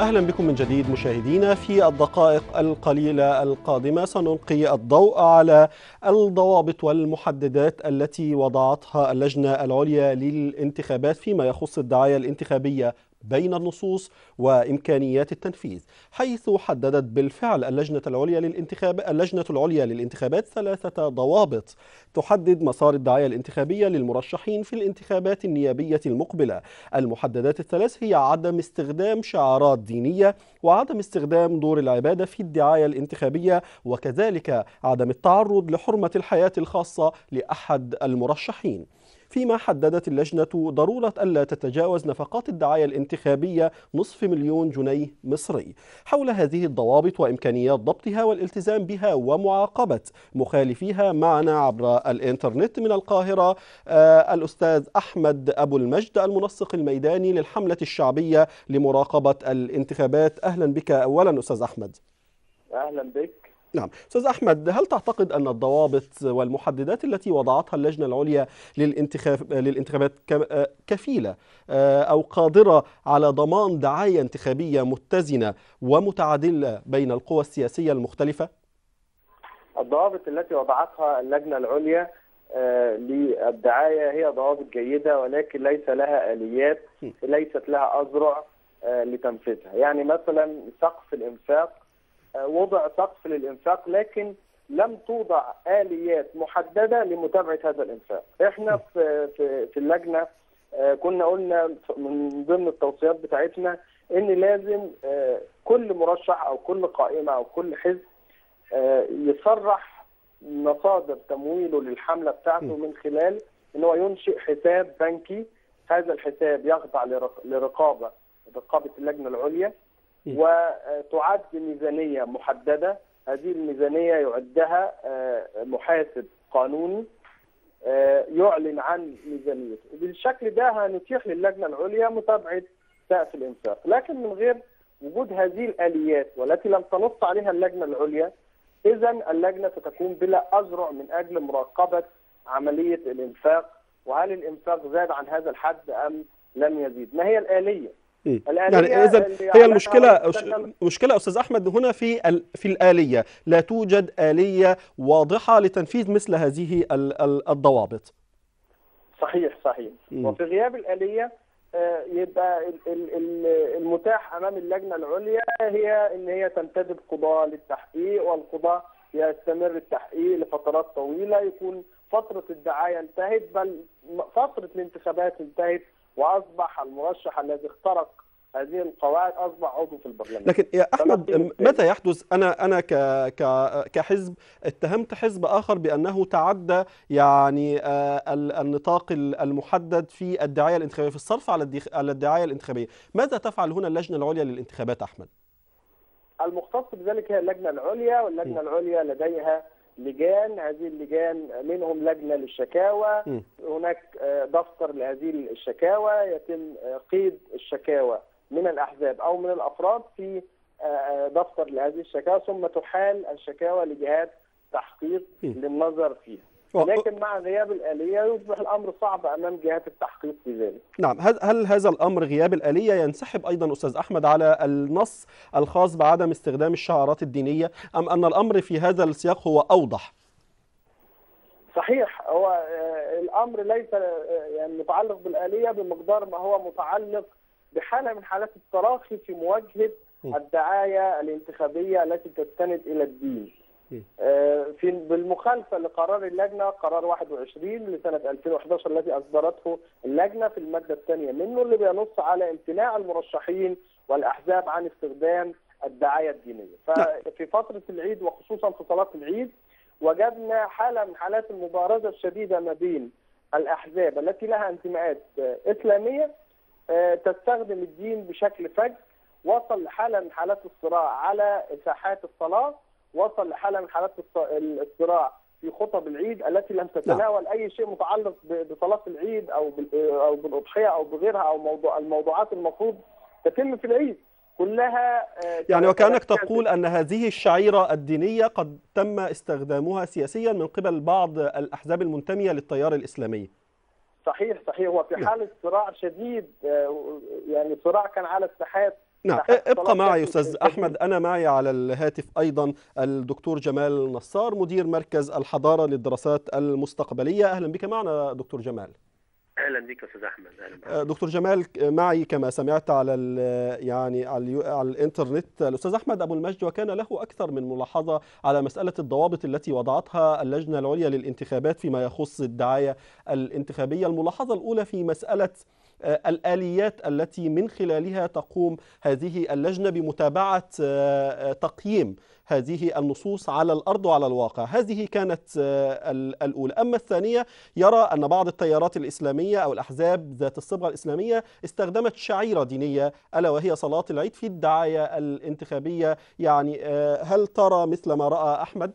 أهلا بكم من جديد مشاهدينا في الدقائق القليلة القادمة. سنلقي الضوء على الضوابط والمحددات التي وضعتها اللجنة العليا للانتخابات فيما يخص الدعاية الانتخابية بين النصوص وإمكانيات التنفيذ، حيث حددت بالفعل اللجنة العليا للانتخاب اللجنة العليا للانتخابات ثلاثة ضوابط تحدد مسار الدعاية الانتخابية للمرشحين في الانتخابات النيابية المقبلة. المحددات الثلاث هي عدم استخدام شعارات دينية وعدم استخدام دور العبادة في الدعاية الانتخابية وكذلك عدم التعرض لحرمة الحياة الخاصة لأحد المرشحين. فيما حددت اللجنة ضرورة ألا تتجاوز نفقات الدعاية الانتخابية نصف مليون جنيه مصري. حول هذه الضوابط وإمكانيات ضبطها والالتزام بها ومعاقبة مخالفيها معنا عبر الإنترنت من القاهرة آه الأستاذ أحمد أبو المجد المنسق الميداني للحملة الشعبية لمراقبة الانتخابات. أهلا بك أولا أستاذ أحمد. أهلا بك. نعم. أستاذ أحمد هل تعتقد أن الضوابط والمحددات التي وضعتها اللجنة العليا للانتخاب للانتخابات كفيلة أو قادرة على ضمان دعاية انتخابية متزنة ومتعادلة بين القوى السياسية المختلفة؟ الضوابط التي وضعتها اللجنة العليا للدعاية هي ضوابط جيدة ولكن ليس لها آليات ليست لها أذرع لتنفيذها. يعني مثلا سقف الإنفاق وضع سقف للإنفاق لكن لم توضع آليات محددة لمتابعة هذا الإنفاق. إحنا في, في, في اللجنة كنا قلنا من ضمن التوصيات بتاعتنا إن لازم كل مرشح أو كل قائمة أو كل حزب يصرح مصادر تمويله للحملة بتاعته من خلال إن هو ينشئ حساب بنكي. هذا الحساب يخضع لرقابة رقابة اللجنة العليا. وتعد ميزانية محددة. هذه الميزانية يعدها محاسب قانوني يعلن عن ميزانيته. بالشكل ده هنتيح للجنة العليا متابعة سقف الإنفاق. لكن من غير وجود هذه الآليات والتي لم تنص عليها اللجنة العليا إذا اللجنة ستكون بلا أذرع من أجل مراقبة عملية الإنفاق. وهل الإنفاق زاد عن هذا الحد أم لم يزيد؟ ما هي الآلية؟ يعني إذا هي المشكلة مشكلة أستاذ أحمد هنا في في الآلية. لا توجد آلية واضحة لتنفيذ مثل هذه الضوابط. صحيح صحيح. م. وفي غياب الآلية يبقى المتاح أمام اللجنة العليا هي إن هي تنتدب قضاه للتحقيق والقضاه يستمر التحقيق لفترات طويلة يكون فترة الدعاية انتهت بل فترة الانتخابات انتهت وأصبح المرشح الذي اخترق هذه القواعد أصبح عضو في البرلمان. لكن يا أحمد متى يحدث؟ أنا أنا ك ك كحزب اتهمت حزب آخر بأنه تعدى يعني النطاق المحدد في الدعاية الانتخابية في الصرف على على الدعاية الانتخابية. ماذا تفعل هنا اللجنة العليا للانتخابات أحمد؟ المختص بذلك هي اللجنة العليا واللجنة م. العليا لديها لجان هذه اللجان منهم لجنة للشكاوى م. هناك دفتر لهذه الشكاوى يتم قيد الشكاوى من الأحزاب أو من الأفراد في دفتر لهذه الشكاوى ثم تحال الشكاوى لجهات تحقيق. للنظر فيها لكن مع غياب الآلية يصبح الأمر صعب أمام جهات التحقيق في ذلك. نعم هل هذا الأمر غياب الآلية ينسحب أيضا أستاذ أحمد على النص الخاص بعدم استخدام الشعارات الدينية أم أن الأمر في هذا السياق هو أوضح؟ صحيح هو الأمر ليس يعني متعلق بالآلية بمقدار ما هو متعلق بحالة من حالات التراخي في مواجهة الدعاية الانتخابية التي تستند إلى الدين. في بالمخالفة لقرار اللجنة قرار 21 لسنة 2011 الذي أصدرته اللجنة في المادة الثانية منه اللي بينص على امتناع المرشحين والأحزاب عن استخدام الدعاية الدينية. ففي فترة العيد وخصوصا في صلاة العيد وجدنا حاله من حالات المبارزة الشديدة ما بين الأحزاب التي لها انتماءات إسلامية تستخدم الدين بشكل فج وصل لحاله من حالات الصراع على ساحات الصلاة وصل لحالة من حالات الصراع في خطب العيد التي لم تتناول أي شيء متعلق بصلاة العيد أو أو بالأضحية أو بغيرها أو موضوع الموضوعات المفروض تتم في العيد. كلها يعني وكأنك تقول أن هذه الشعيرة الدينية قد تم استخدامها سياسيا من قبل بعض الأحزاب المنتمية للتيار الإسلامي. صحيح صحيح. وفي حالة صراع شديد يعني صراع كان على الساحات نعم. ابقى معي لجنة أستاذ أحمد. أنا معي على الهاتف أيضا الدكتور جمال نصار مدير مركز الحضارة للدراسات المستقبلية. أهلا بك معنا دكتور جمال. أهلا بك أستاذ أحمد. أهلا بك. آه، دكتور جمال معي كما سمعت على ال- يعني على, على الإنترنت. الأستاذ أحمد أبو المجد وكان له أكثر من ملاحظة على مسألة الضوابط التي وضعتها اللجنة العليا للانتخابات فيما يخص الدعاية الانتخابية. الملاحظة الأولى في مسألة آه، الآليات التي من خلالها تقوم هذه اللجنة بمتابعة آه، آه، تقييم هذه النصوص على الأرض وعلى الواقع. هذه كانت ال- الأولى. أما الثانية يرى أن بعض التيارات الإسلامية أو الأحزاب ذات الصبغة الإسلامية استخدمت شعيرة دينية ألا وهي صلاة العيد في الدعاية الانتخابية. يعني هل ترى مثل ما رأى أحمد؟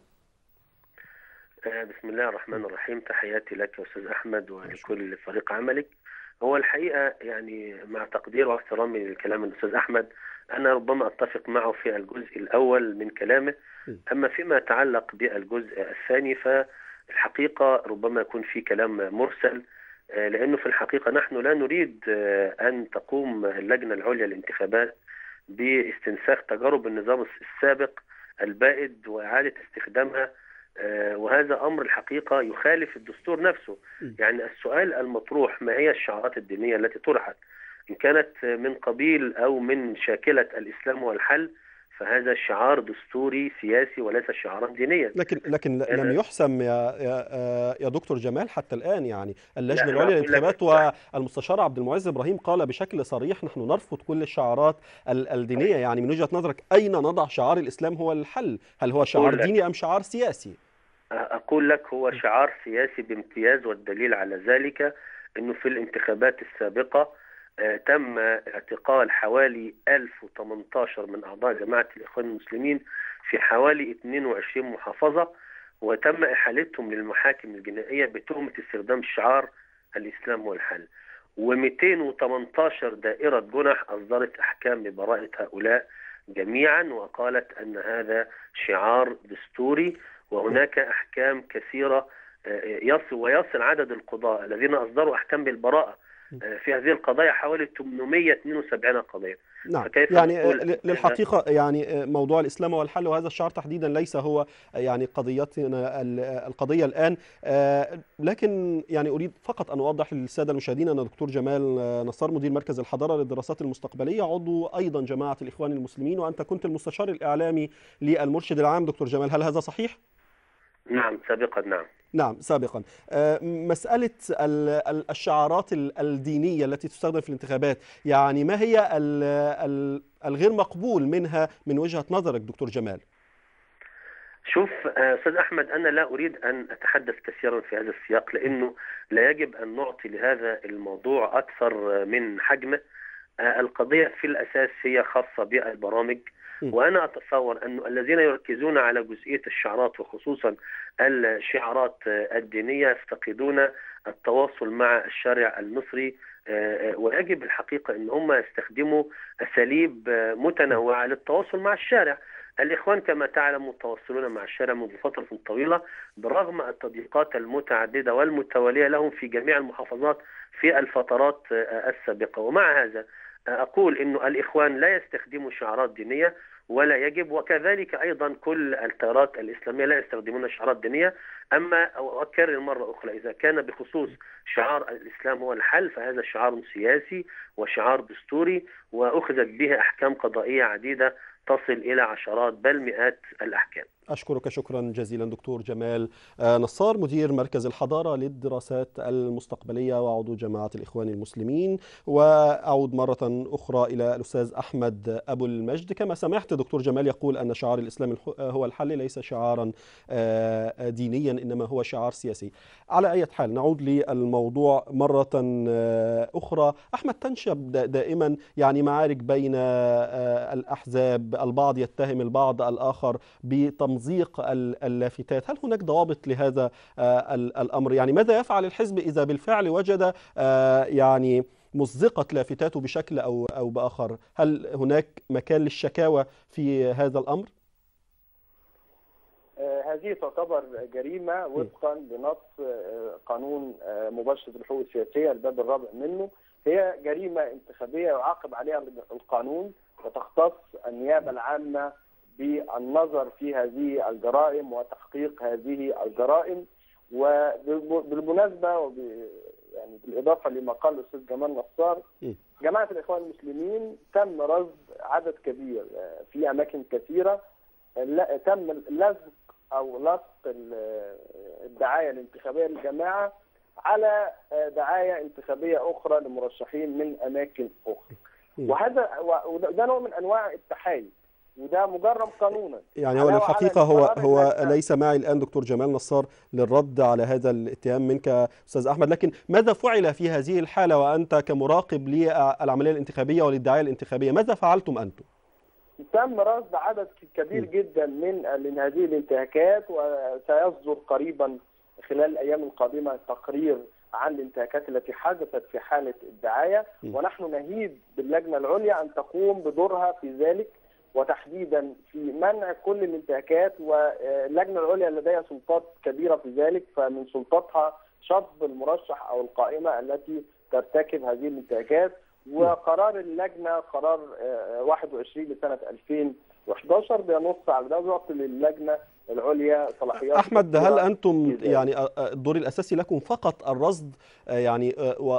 بسم الله الرحمن الرحيم. تحياتي لك يا أستاذ أحمد ولكل فريق عملك. هو الحقيقة يعني مع تقدير واحترامي للكلام الأستاذ أحمد أنا ربما أتفق معه في الجزء الأول من كلامه. أما فيما يتعلق بالجزء الثاني فالحقيقة ربما يكون في كلام مرسل آه، لأنه في الحقيقة نحن لا نريد آه، أن تقوم اللجنة العليا للانتخابات باستنساخ تجارب النظام السابق البائد وإعادة استخدامها وهذا أمر الحقيقة يخالف الدستور نفسه. يعني السؤال المطروح ما هي الشعارات الدينية التي طرحت إن كانت من قبيل أو من شاكلة الإسلام والحل فهذا شعار دستوري سياسي وليس شعارا دينيا لكن لكن لم يحسم يا يا آه، يا دكتور جمال حتى الآن يعني اللجنة لا، العليا للانتخابات والمستشار عبد المعز إبراهيم قال بشكل صريح نحن نرفض كل الشعارات ال- الدينية يعني من وجهة نظرك أين نضع شعار الإسلام هو الحل؟ هل هو شعار. ديني أم شعار سياسي؟ أقول لك هو شعار سياسي بامتياز والدليل على ذلك أنه في الانتخابات السابقة آه، تم اعتقال حوالي 1018 من أعضاء جماعة الإخوان المسلمين في حوالي 22 محافظة وتم إحالتهم للمحاكم الجنائية بتهمة استخدام شعار الإسلام هو الحل و218 دائرة جنح أصدرت أحكام ببراءة هؤلاء جميعا وقالت أن هذا شعار دستوري وهناك أحكام كثيرة آه، يصل ويصل عدد القضاء الذين أصدروا أحكام بالبراءة آه، في هذه القضايا حوالي 872 قضية. نعم. فكيف يعني للحقيقة يعني موضوع الإسلام والحل وهذا الشعار تحديدا ليس هو يعني قضيتنا ال- القضية الآن. آه، لكن يعني أريد فقط أن أوضح للسادة المشاهدين أن دكتور جمال نصار مدير مركز الحضارة للدراسات المستقبلية عضو أيضا جماعة الإخوان المسلمين وأنت كنت المستشار الإعلامي للمرشد العام. دكتور جمال هل هذا صحيح؟ نعم سابقا نعم. نعم سابقا. آه، مسألة ال- ال- الشعارات ال- الدينية التي تستخدم في الانتخابات يعني ما هي ال- ال- الغير مقبول منها من وجهة نظرك دكتور جمال؟ شوف آه، أستاذ أحمد أنا لا أريد أن أتحدث كثيرا في هذا السياق لأنه لا يجب أن نعطي لهذا الموضوع أكثر من حجمه آه، القضية في الأساس هي خاصة بالبرامج. وأنا أتصور أنه الذين يركزون على جزئية الشعارات وخصوصا الشعارات آه، الدينية يفتقدون التواصل مع الشارع المصري آه، آه، ويجب الحقيقة أن هم يستخدموا أساليب متنوعة للتواصل مع الشارع. الإخوان كما تعلم متواصلون مع الشارع منذ فترة طويلة برغم التضييقات المتعددة والمتوالية لهم في جميع المحافظات في الفترات السابقة. ومع هذا أقول أن الإخوان لا يستخدموا شعارات دينية ولا يجب. وكذلك أيضا كل التيارات الإسلامية لا يستخدمون شعارات دينية أما أكرر مرة أخرى إذا كان بخصوص شعار الإسلام هو الحل فهذا شعار سياسي وشعار دستوري وأخذت به أحكام قضائية عديدة تصل إلى عشرات بل مئات الأحكام. أشكرك شكرا جزيلا دكتور جمال آه، نصار مدير مركز الحضارة للدراسات المستقبلية وعضو جماعة الإخوان المسلمين وأعود مرة أخرى إلى الأستاذ أحمد أبو المجد. كما سمعت دكتور جمال يقول أن شعار الإسلام الح- هو الحل ليس شعارا آه، دينيا إنما هو شعار سياسي. على أي حال نعود للموضوع مرة آه، أخرى. أحمد تنشب دا- دائما يعني معارك بين آه، الأحزاب البعض يتهم البعض الآخر بتمزيق ال- اللافتات. هل هناك ضوابط لهذا آه، ال- الأمر؟ يعني ماذا يفعل الحزب إذا بالفعل وجد آه، يعني مزقت لافتاته بشكل أو أو بآخر؟ هل هناك مكان للشكاوى في هذا الأمر؟ آه، هذه تعتبر جريمة وفقا لنص قانون مباشرة الحقوق السياسية الباب الرابع منه. هي جريمة انتخابية يعاقب عليها القانون وتختص النيابة العامة بالنظر في هذه الجرائم وتحقيق هذه الجرائم وبالمناسبة وب... يعني بالإضافة لما قال الأستاذ جمال نصار جماعة الإخوان المسلمين تم رصد عدد كبير في أماكن كثيرة تم لزق أو لصق الدعاية الانتخابية للجماعة على دعاية انتخابية أخرى لمرشحين من أماكن أخرى. وهذا وده نوع من أنواع التحايل. وده مجرم قانونا. يعني هو الحقيقة هو هو ليس معي الآن دكتور جمال نصار للرد على هذا الاتهام منك أستاذ أحمد لكن ماذا فعل في هذه الحالة وأنت كمراقب للعملية الانتخابية وللدعاية الانتخابية؟ ماذا فعلتم أنتم؟ تم رصد عدد كبير جدا من من هذه الانتهاكات وسيصدر قريبا خلال الأيام القادمة تقرير عن الانتهاكات التي حدثت في حالة الدعاية. ونحن نهيب باللجنة العليا أن تقوم بدورها في ذلك. وتحديدا في منع كل الانتهاكات واللجنة العليا لديها سلطات كبيرة في ذلك فمن سلطاتها شطب المرشح أو القائمة التي ترتكب هذه الانتهاكات وقرار اللجنة قرار 21 لسنة 2011 بينص على ده ويعطي للجنة العليا صلاحيات أحمد هل أنتم يعني الدور الأساسي لكم فقط الرصد يعني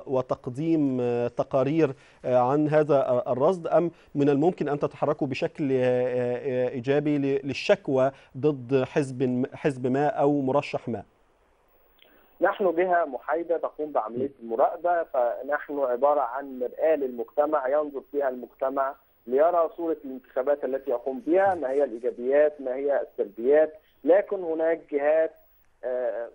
وتقديم تقارير عن هذا الرصد أم من الممكن أن تتحركوا بشكل إيجابي للشكوى ضد حزب حزب ما أو مرشح ما؟ نحن جهة محايدة تقوم بعملية المراقبة فنحن عبارة عن مرآة للمجتمع ينظر فيها المجتمع ليرى صورة الانتخابات التي يقوم بها ما هي الإيجابيات ما هي السلبيات لكن هناك جهات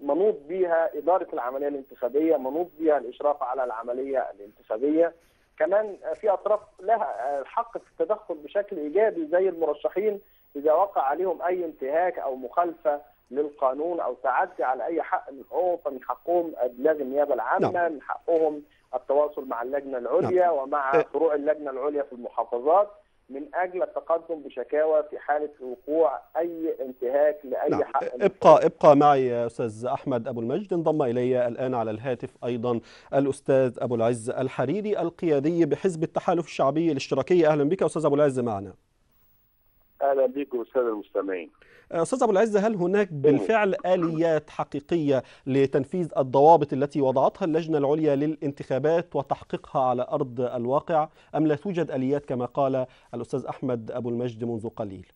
منوط بها إدارة العملية الانتخابية منوط بها الإشراف على العملية الانتخابية كمان في أطراف لها الحق في التدخل بشكل إيجابي زي المرشحين إذا وقع عليهم أي انتهاك أو مخالفة للقانون أو تعدي على أي حق من حقوقهم فمن حقهم ابلاغ النيابة العامة نعم. من حقهم التواصل مع اللجنة العليا نعم. ومع فروع اللجنة العليا في المحافظات من أجل التقدم بشكاوى في حالة وقوع أي انتهاك لأي نعم. حق. ابقى ابقى معي يا أستاذ أحمد أبو المجد. انضم إلي الآن على الهاتف أيضا الأستاذ أبو العز الحريري القيادي بحزب التحالف الشعبي الاشتراكي. أهلا بك أستاذ أبو العز معنا. أهلا بكم الساده المستمعين. أستاذ ابو العز هل هناك بالفعل آليات حقيقية لتنفيذ الضوابط التي وضعتها اللجنة العليا للانتخابات وتحقيقها على أرض الواقع أم لا توجد آليات كما قال الأستاذ أحمد أبو المجد منذ قليل؟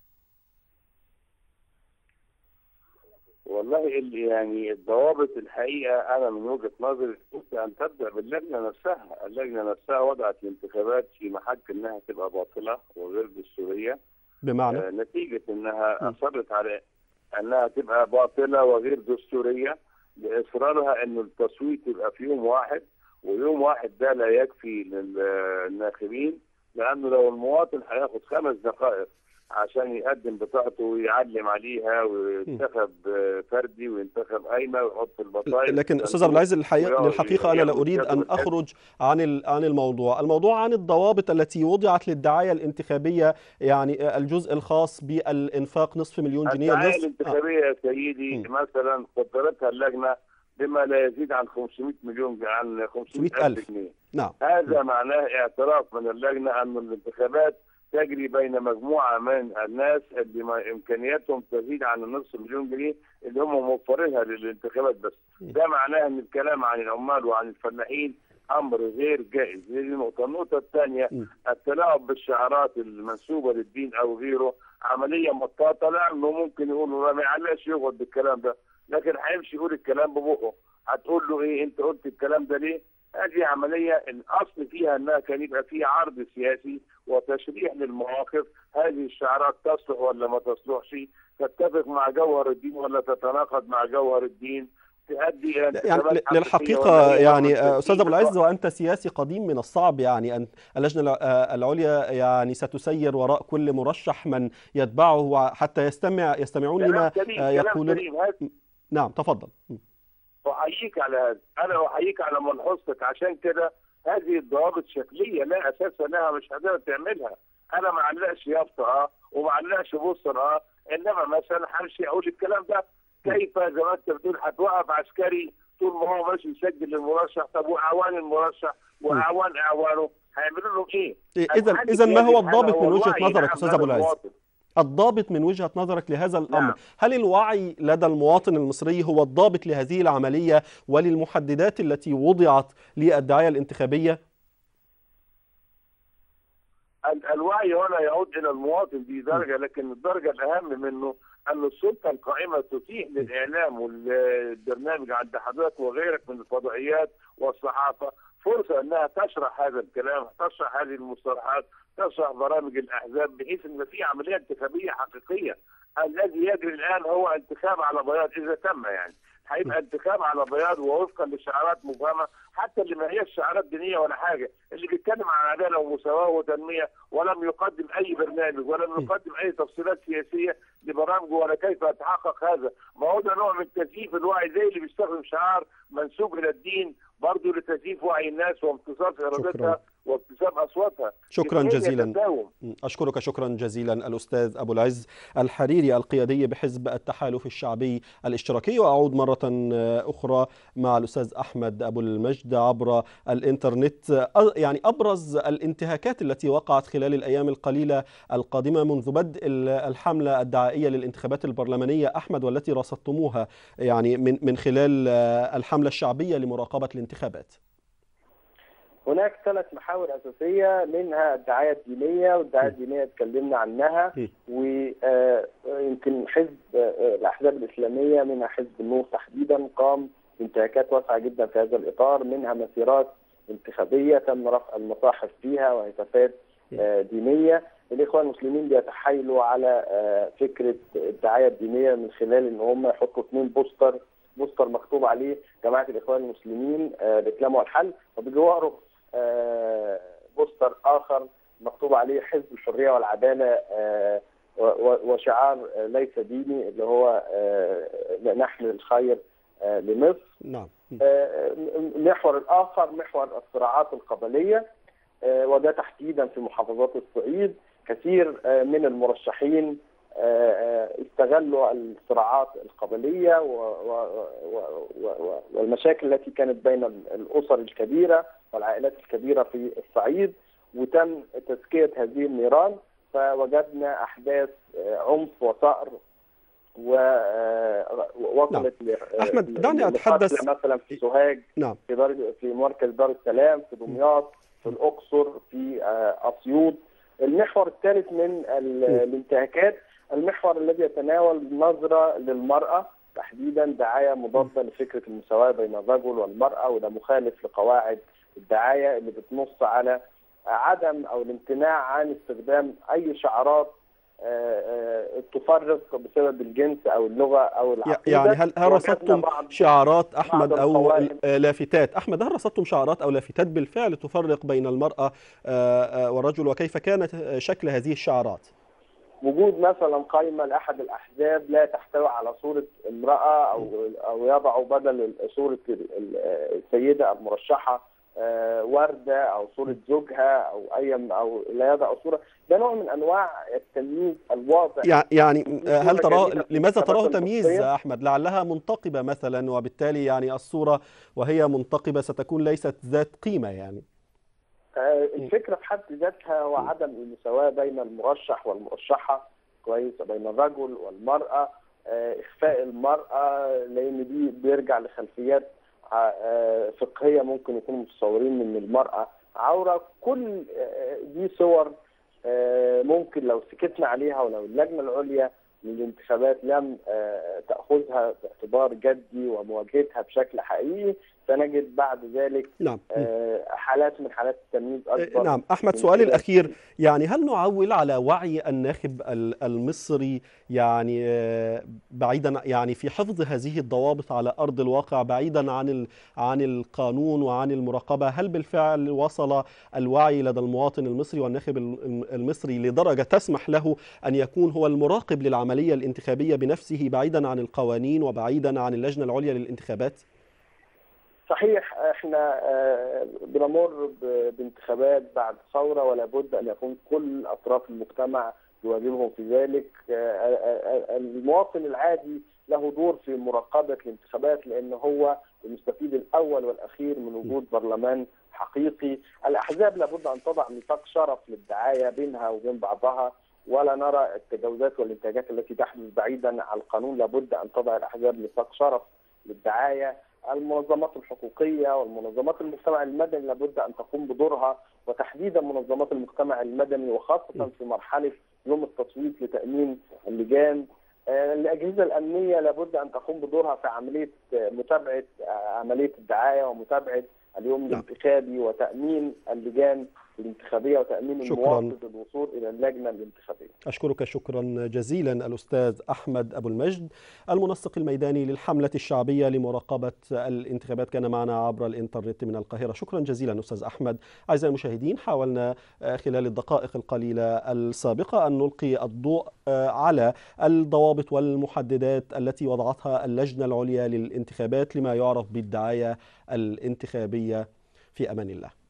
والله يعني الضوابط الحقيقة أنا من وجهة نظري أن تبدأ باللجنة نفسها، اللجنة نفسها وضعت الانتخابات في محك إنها تبقى باطلة وغير دستورية. بمعنى؟ آه نتيجة إنها أصرت على أنها تبقى باطلة وغير دستورية لإصرارها إنه التصويت يبقى في يوم واحد ويوم واحد ده لا يكفي للناخبين لأنه لو المواطن هياخد خمس دقائق عشان يقدم بطاقته ويعلم عليها وينتخب فردي وينتخب قايمة ويحط البطايق. لكن أستاذ عبد العزيز الحقيقة للحقيقة أنا لا أريد أن أخرج عن عن الموضوع، الموضوع عن الضوابط التي وضعت للدعاية الانتخابية يعني الجزء الخاص بالإنفاق نصف مليون جنيه. الدعاية الانتخابية يا سيدي م. مثلا قدرتها اللجنة بما لا يزيد عن 500 مليون عن 500 ألف. جنيه. نعم. هذا معناه اعتراف من اللجنة أن الانتخابات تجري بين مجموعة من الناس اللي ما إمكانياتهم تزيد عن النصف مليون جنيه اللي هم موفرينها للانتخابات بس. ده معناه إن الكلام عن العمال وعن الفلاحين أمر غير جائز. هذه نقطه النقطة الثانية التلاعب بالشعارات المنسوبة للدين أو غيره عملية مطاطة. لأنه ممكن يقولوا ما يعلقش يقعد بالكلام ده لكن هيمشي يقول الكلام ببقه. هتقول له إيه؟ أنت قلت الكلام ده ليه؟ هذه عملية الأصل فيها أنها كان يبقى في عرض سياسي وتشريح للمواقف هذه الشعارات تصلح ولا ما تصلحش؟ تتفق مع جوهر الدين ولا تتناقض مع جوهر الدين؟ تؤدي إلى يعني للحقيقة يعني أستاذ أبو العز وأنت سياسي قديم من الصعب يعني أن اللجنة العليا يعني ستسير وراء كل مرشح من يتبعه حتى يستمع يستمعون لما يقولون نعم تفضل. احييك على هذا أنا احييك على ملحوظتك عشان كده هذه الضوابط شكلية لا أساس لها مش قادره تعملها. أنا ما علقش يافطة آه وما علقش بوستر آه إنما مثلا همشي أقول الكلام ده. كيف زي ما أنت بتقول هتوقف عسكري طول ما هو ماشي يسجل المرشح؟ طب وأعوان المرشح؟ وأعوان إعوانه؟ هيعملوا لهم إيه؟ اذا محدش اذا ما هو يجد هذا الضابط هو من وجهة نظرك أستاذ أبو العز. الضابط من وجهة نظرك لهذا الأمر؟ نعم. هل الوعي لدى المواطن المصري هو الضابط لهذه العملية وللمحددات التي وضعت للدعاية الانتخابية؟ ال- الوعي هنا يعود إلى المواطن دي درجة لكن الدرجة الأهم منه أن السلطة القائمة تتيح للإعلام والبرنامج عند حضرتك وغيرك من الفضائيات والصحافة فرصة أنها تشرح هذا الكلام، تشرح هذه المصطلحات، تشرح برامج الأحزاب بحيث إن في عملية انتخابية حقيقية. الذي يجري الآن هو انتخاب على بياض إذا تم يعني. هيبقى انتخاب على بياض ووفقا لشعارات مبهمة حتى اللي ما هيش شعارات دينية ولا حاجة، اللي بيتكلم عن عداله ومساواه وتنمية ولم يقدم أي برنامج ولم يقدم أي تفصيلات سياسية لبرامجه ولا كيف يتحقق هذا، ما هو ده نوع من تزييف الوعي زي اللي بيستخدم شعار منسوب إلى الدين برضه لتزييف وعي الناس وامتصاص إرادتها واكتساب أصواتها. شكرا جزيلا تداوم. أشكرك شكرا جزيلا الأستاذ أبو العز الحريري القيادي بحزب التحالف الشعبي الاشتراكي وأعود مرة أخرى مع الأستاذ أحمد أبو المجد عبر الإنترنت أ- يعني أبرز الانتهاكات التي وقعت خلال الأيام القليلة القادمة منذ بدء ال- الحملة الدعائية للانتخابات البرلمانية أحمد والتي رصدتموها يعني من من خلال الحملة الشعبية لمراقبة الانتخابات هناك ثلاث محاور أساسية منها الدعاية الدينية والدعاية الدينية اتكلمنا عنها. ويمكن حزب آه، الأحزاب الإسلامية منها حزب النور تحديدا قام بانتهاكات واسعة جدا في هذا الإطار منها مسيرات انتخابية تم رفع المصاحف فيها وهتافات آه، دينية. الإخوان المسلمين بيتحايلوا على آه، فكرة الدعاية الدينية من خلال إن هم يحطوا اثنين poster poster مكتوب عليه جماعة الإخوان المسلمين آه، الإسلام هو الحل وبجواره آه، poster آخر مكتوب عليه حزب الحرية والعدالة آه، وشعار آه، ليس ديني اللي هو آه، نحمل الخير آه، لمصر. نعم. آه، المحور الآخر محور الصراعات القبلية آه، وده تحديدا في محافظات الصعيد. كثير آه، من المرشحين آه، آه، استغلوا الصراعات القبلية والمشاكل التي كانت بين الأسر الكبيرة. والعائلات الكبيرة في الصعيد وتم تزكية هذه النيران. فوجدنا أحداث آه، عنف وثأر ووصلت ل- أحمد، ل- دعني لقتل أتحدث- مثلا في سوهاج نعم. في دار في مركز دار السلام في دمياط في الأقصر في آه، أسيوط. المحور الثالث من ال- الانتهاكات المحور الذي يتناول نظره للمرأة تحديدا دعاية مضادة لفكرة المساواة بين الرجل والمرأة وده مخالف لقواعد الدعاية اللي بتنص على عدم أو الامتناع عن استخدام أي شعارات آه، آه، تفرق بسبب الجنس أو اللغة أو العقيدة. يعني هل هل رصدتم شعارات أحمد أو لافتات؟ أحمد هل رصدتم شعارات أو لافتات؟ بالفعل تفرق بين المرأة آه، والرجل وكيف كانت شكل هذه الشعارات؟ وجود مثلا قائمة لأحد الأحزاب لا تحتوي على صورة امرأة أو أو يضعوا بدل صورة ال- ال- السيدة المرشحة. وردة أو صورة زوجها أو أي أو لا يضع صورة. ده نوع من أنواع التمييز الواضح. يع- يعني آه، هل ترى لماذا تراه تمييز أحمد؟ لعلها منتقبة مثلا وبالتالي يعني الصورة وهي منتقبة ستكون ليست ذات قيمة يعني. آه، الفكرة في حد ذاتها هو عدم المساواة بين المرشح والمرشحة. كويس بين الرجل والمرأة. آه، إخفاء المرأة لأن دي بيرجع لخلفيات آه، فقهية ممكن يكونوا متصورين ان المرأة عورة كل آه، دي صور آه، ممكن لو سكتنا عليها ولو اللجنة العليا للانتخابات لم آه، تأخذها باعتبار جدي ومواجهتها بشكل حقيقي سنجد بعد ذلك نعم. آه، حالات من حالات التمييز أكبر نعم. أحمد من سؤالي كده. الأخير يعني هل نعول على وعي الناخب ال- المصري يعني آه، بعيدا يعني في حفظ هذه الضوابط على أرض الواقع بعيدا عن عن القانون وعن المراقبة هل بالفعل وصل الوعي لدى المواطن المصري والناخب ال- المصري لدرجة تسمح له أن يكون هو المراقب للعملية الانتخابية بنفسه بعيدا عن القوانين وبعيدا عن اللجنة العليا للانتخابات؟ صحيح إحنا آه، بنمر بانتخابات بعد ثورة ولا بد أن يكون كل أطراف المجتمع يواجههم في ذلك. آه، آه، المواطن العادي له دور في مراقبة الانتخابات لأن هو المستفيد الأول والأخير من وجود برلمان حقيقي. الأحزاب لابد أن تضع ميثاق شرف للدعاية بينها وبين بعضها. ولا نرى التجاوزات والانتهاكات التي تحدث بعيدا عن القانون. لابد أن تضع الأحزاب ميثاق شرف للدعاية. المنظمات الحقوقية والمنظمات المجتمع المدني لابد أن تقوم بدورها وتحديدا منظمات المجتمع المدني وخاصة في مرحلة يوم التصويت لتأمين اللجان. الأجهزة الأمنية لابد أن تقوم بدورها في عملية متابعة عملية الدعاية ومتابعة اليوم الانتخابي وتأمين اللجان الانتخابية وتأمين شكراً. المواطن للوصول إلى اللجنة الانتخابية. أشكرك شكرا جزيلا الأستاذ أحمد أبو المجد المنسق الميداني للحملة الشعبية لمراقبة الانتخابات كان معنا عبر الإنترنت من القاهرة شكرا جزيلا أستاذ أحمد أعزائي المشاهدين حاولنا آه، خلال الدقائق القليلة السابقة أن نلقي الضوء آه، على الضوابط والمحددات التي وضعتها اللجنة العليا للانتخابات لما يعرف بالدعاية الانتخابية في أمان الله.